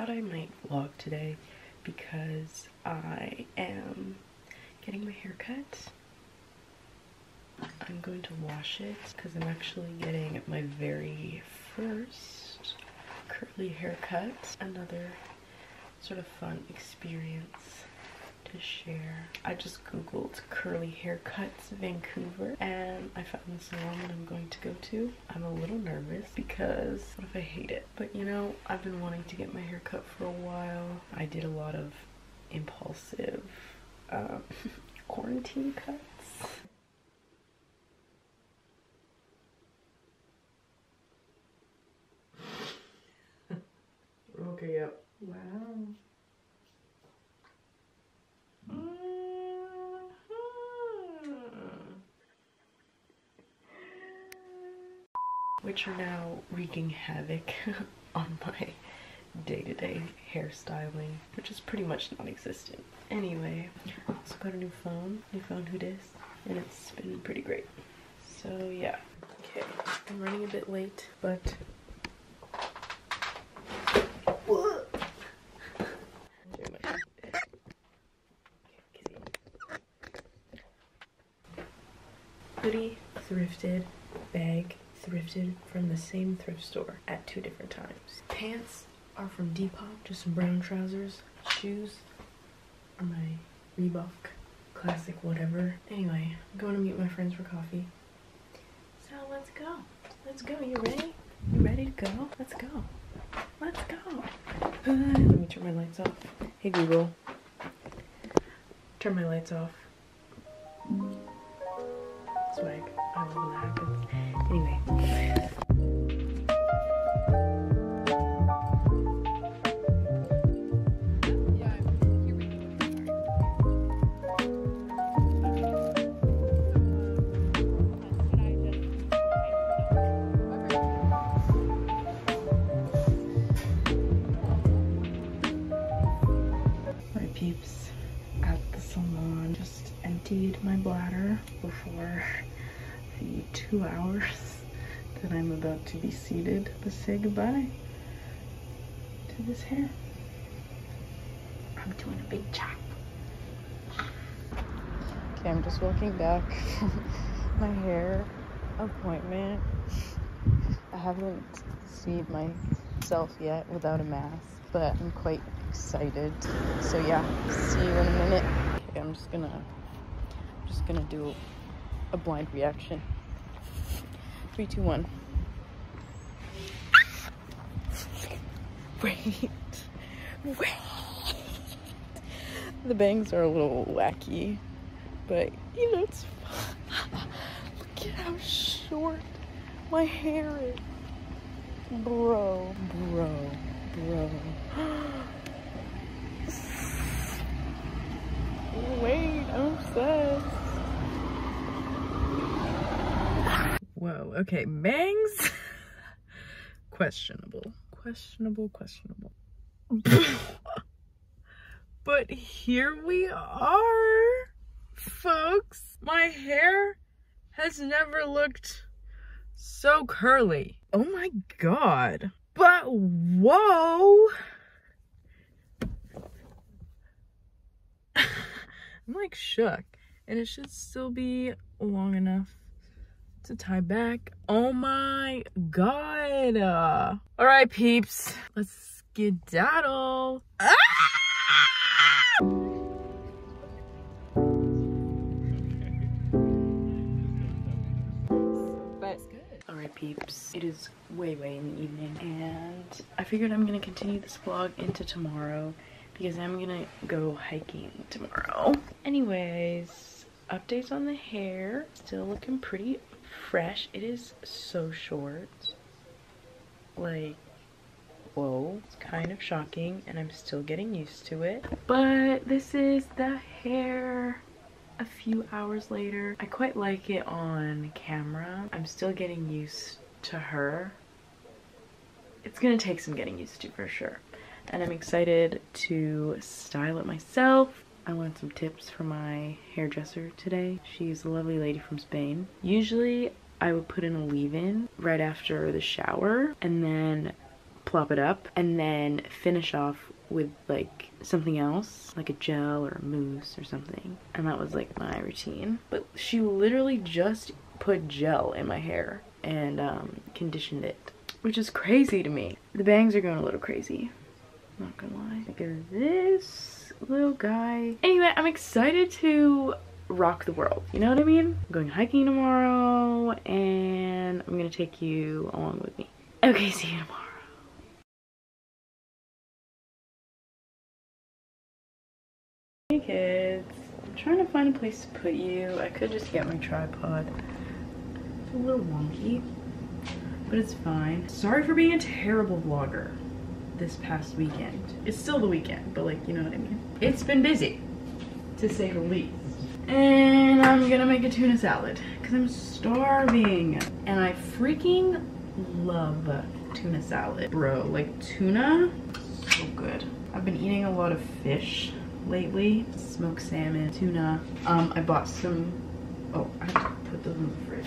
thought I might vlog today because I am getting my hair cut. I'm going to wash it because I'm actually getting my very first curly haircut. Another sort of fun experience to share. I just googled curly haircuts Vancouver and I found the salon that I'm going to go to. I'm a little nervous because what if I hate it? But you know, I've been wanting to get my hair cut for a while. I did a lot of impulsive um, quarantine cuts. okay, yep. Wow. Which are now wreaking havoc on my day-to-day -day hairstyling, which is pretty much non-existent. Anyway, I also got a new phone, new phone who dis, and it's been pretty great. So yeah, okay, I'm running a bit late, but hoodie thrifted bag thrifted from the same thrift store at two different times. Pants are from Depop, just some brown trousers. Shoes are my Reebok classic whatever. Anyway, I'm going to meet my friends for coffee. So let's go. Let's go. You ready? You ready to go? Let's go. Let's go. Let me turn my lights off. Hey Google. Turn my lights off. Swag. I love when that happens. Anyway. Be seated to say goodbye to this hair. I'm doing a big chop. Okay, I'm just walking back my hair appointment. I haven't seen myself yet without a mask, but I'm quite excited. So yeah, see you in a minute. Okay, I'm just gonna, I'm just gonna do a blind reaction. Three, two, one. Wait, wait. The bangs are a little wacky, but you know it's fun. Look at how short my hair is. Bro, bro, bro. Wait, I'm obsessed. Whoa, okay, bangs. questionable, questionable, questionable. but here we are, folks. My hair has never looked so curly. Oh my god. But whoa. I'm like shook. And it should still be long enough to tie back. Oh my god. Uh, all right, peeps. Let's skedaddle. Ah! All right, peeps. It is way, way in the evening, and I figured I'm gonna continue this vlog into tomorrow because I'm gonna go hiking tomorrow. Anyways, updates on the hair. Still looking pretty fresh. It is so short. Like, whoa. It's kind of shocking and I'm still getting used to it. But this is the hair a few hours later. I quite like it on camera. I'm still getting used to her. It's gonna take some getting used to for sure and I'm excited to style it myself. I wanted some tips from my hairdresser today. She's a lovely lady from Spain. Usually I would put in a leave-in right after the shower and then plop it up, and then finish off with like something else, like a gel or a mousse or something. And that was like my routine. But she literally just put gel in my hair and um, conditioned it, which is crazy to me. The bangs are going a little crazy, not gonna lie. Look at this little guy. Anyway, I'm excited to rock the world. You know what I mean? I'm going hiking tomorrow and I'm gonna take you along with me. Okay, see you tomorrow. Hey kids, I'm trying to find a place to put you. I could just get my tripod. It's a little wonky, but it's fine. Sorry for being a terrible vlogger this past weekend. It's still the weekend, but like, you know what I mean? It's been busy, to say the least. And I'm gonna make a tuna salad because I'm starving. And I freaking love tuna salad. Bro, like tuna, so good. I've been eating a lot of fish lately. Smoked salmon, tuna. Um, I bought some, oh, I have to put those in the fridge.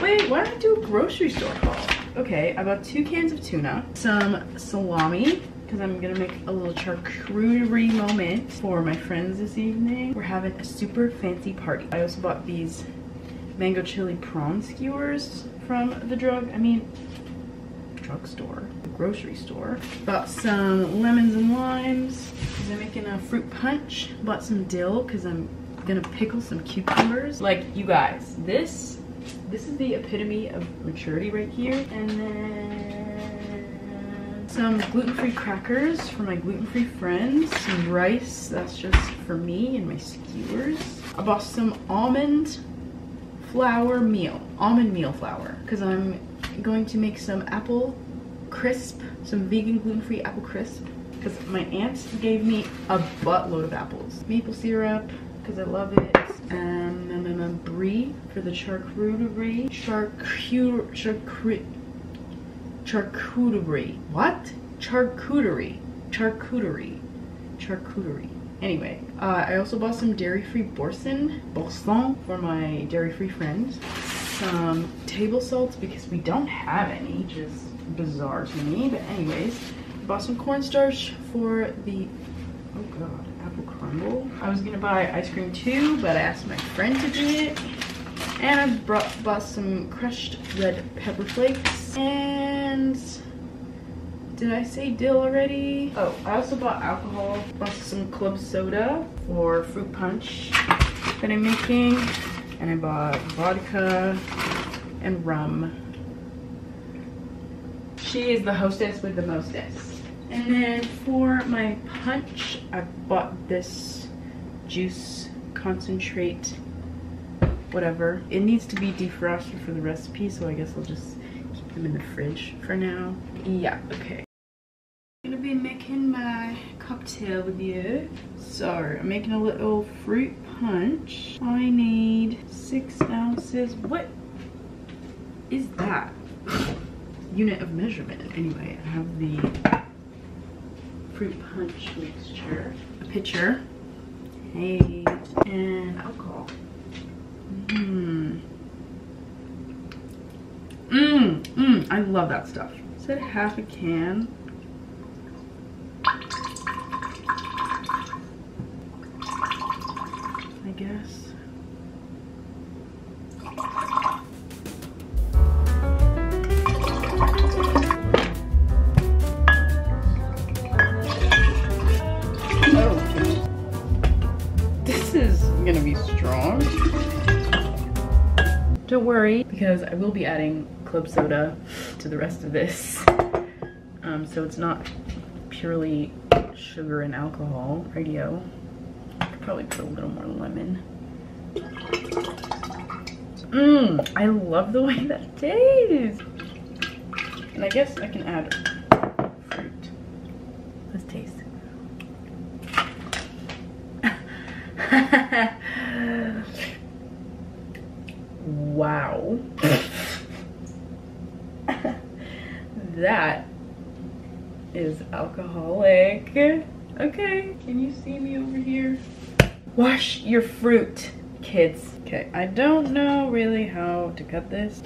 Wait, why did I do a grocery store haul? Okay, I bought two cans of tuna, some salami, because I'm gonna make a little charcuterie moment for my friends this evening. We're having a super fancy party. I also bought these mango chili prawn skewers from the drug, I mean, drugstore, the grocery store. Bought some lemons and limes, because I'm making a fruit punch. Bought some dill, because I'm gonna pickle some cucumbers. Like, you guys, this, this is the epitome of maturity right here. And then some gluten-free crackers for my gluten-free friends, some rice, that's just for me and my skewers. I bought some almond flour meal, almond meal flour, because I'm going to make some apple crisp, some vegan gluten-free apple crisp, because my aunt gave me a buttload of apples. Maple syrup, because I love it. Um, um, um, brie for the charcuterie. Charcuterie. Charcuterie. What? Charcuterie. Charcuterie. Charcuterie. Anyway, uh, I also bought some dairy-free Boursin, Boursin for my dairy-free friends. Some table salt because we don't have any, just bizarre to me. But anyways, bought some cornstarch for the, oh god, apple crumble. I was gonna buy ice cream too, but I asked my friend to do it. And I brought, bought some crushed red pepper flakes. And did I say dill already? Oh, I also bought alcohol. Bought some club soda for fruit punch that I'm making. And I bought vodka and rum. She is the hostess with the mostess. And then for my punch, I bought this juice concentrate whatever. It needs to be defrosted for the recipe, so I guess I'll just keep them in the fridge for now. Yeah, okay. I'm gonna be making my cocktail with you. So, I'm making a little fruit punch. I need six ounces. What is that? Unit of measurement. Anyway, I have the fruit punch mixture. A pitcher. Hey, and alcohol. Mmm. Mmm. Mmm. I love that stuff. Is that half a can? Worry, because I will be adding club soda to the rest of this. Um, so it's not purely sugar and alcohol. Radio. I could probably put a little more lemon. Mmm, I love the way that tastes. And I guess I can add fruit. Let's taste. wow. that is alcoholic. Okay, can you see me over here? Wash your fruit, kids. Okay, I don't know really how to cut this.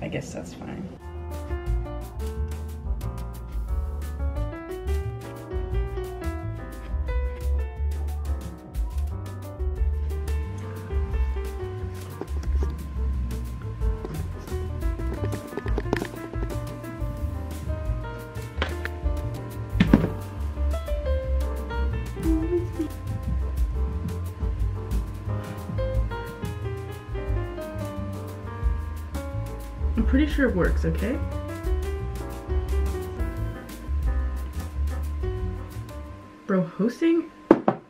I guess that's fine. Pretty sure it works, okay? Bro, hosting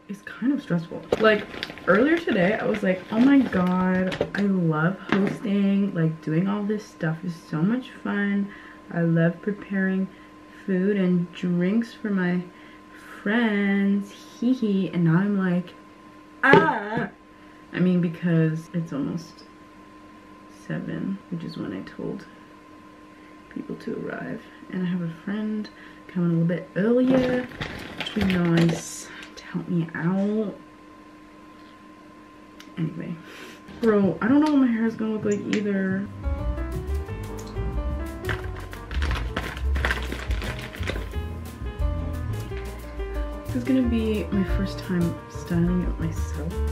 is kind of stressful. Like earlier today, I was like, oh my god, I love hosting. Like doing all this stuff is so much fun. I love preparing food and drinks for my friends. Hee hee. And now I'm like, ah. I mean, because it's almost seven, which is when I told people to arrive. And I have a friend coming a little bit earlier, which would be nice to help me out. Anyway. Bro, I don't know what my hair is gonna look like either. This is gonna be my first time styling it myself.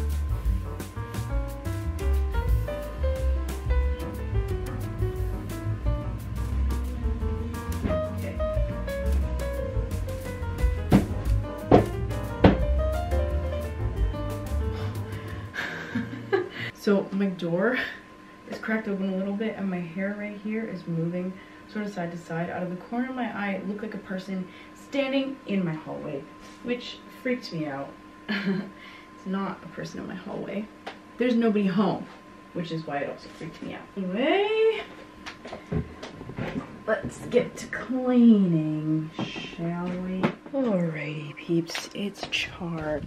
So my door is cracked open a little bit and my hair right here is moving sort of side to side. Out of the corner of my eye, it looked like a person standing in my hallway, which freaked me out. it's not a person in my hallway. There's nobody home, which is why it also freaked me out. Anyway, let's get to cleaning, shall we? Alrighty, peeps, it's charcuterie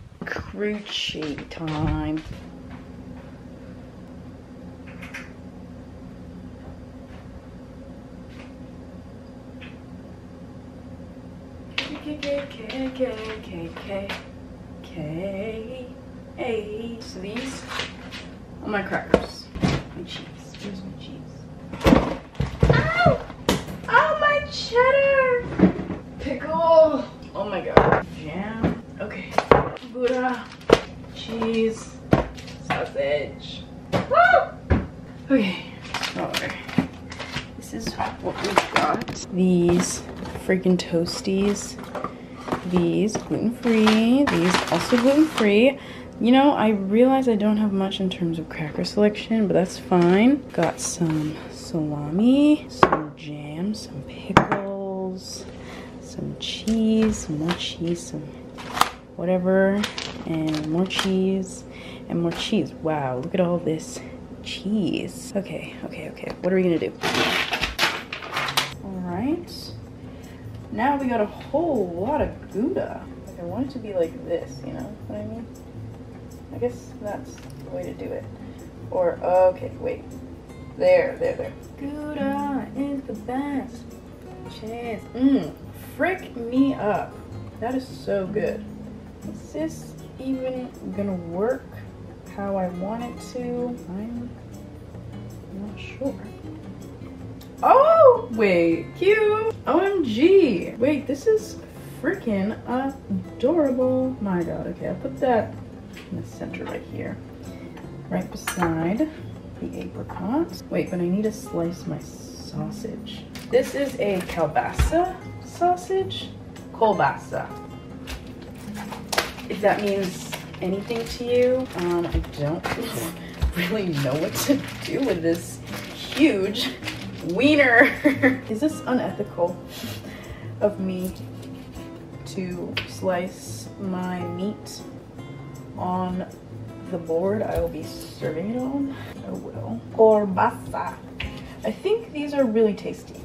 time. K, K, K, K, K, A. So these are my crackers. My cheese. Where's my cheese? Ow! Oh, my cheddar! Pickle! Oh my god. Jam. Okay. Gouda. Cheese. Sausage. Woo! Okay. Alright. This is what we've got. These freaking toasties these gluten-free, these also gluten-free. You know, I realize I don't have much in terms of cracker selection, but that's fine. Got some salami, some jam, some pickles, some cheese, some more cheese, some whatever, and more cheese, and more cheese. Wow, look at all this cheese. Okay, okay, okay. What are we gonna do? All right. Now we got a whole lot of Gouda. Like I want it to be like this, you know what I mean? I guess that's the way to do it. Or, okay, wait. There, there, there. Gouda is the best. Cheers. Mmm, frick me up. That is so good. Is this even gonna work how I want it to? I'm not sure. Oh, wait, cute. OMG. Wait, this is freaking adorable. My God, okay, I'll put that in the center right here. Right beside the apricot. Wait, but I need to slice my sausage. This is a kielbasa sausage. Kolbasa. If that means anything to you, um, I don't really know what to do with this huge wiener. Is this unethical of me to slice my meat on the board I will be serving it on? Oh well. Kielbasa. I think these are really tasty.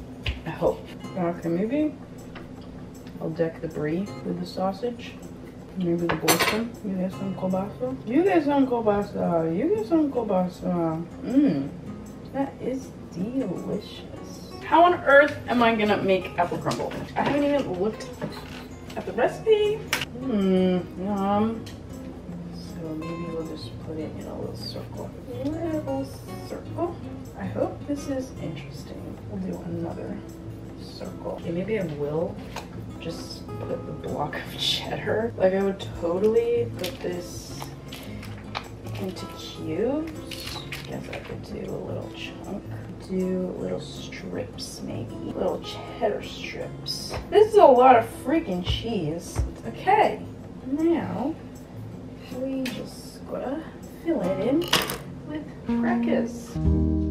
I hope. Okay, maybe I'll deck the brie with the sausage. Maybe the bolsa. You get some kielbasa? You get some kielbasa. You get some kielbasa. Mmm. That is delicious. How on earth am I gonna make apple crumble? I haven't even looked at the recipe. Hmm, yum. So maybe we'll just put it in a little circle. Little circle. I hope this is interesting. We'll do another circle. Okay, maybe I will just put the block of cheddar. Like I would totally put this into cubes. Guess I could do a little chunk do little strips maybe. Little cheddar strips. This is a lot of freaking cheese. Okay, now we just gotta fill it in with crackers.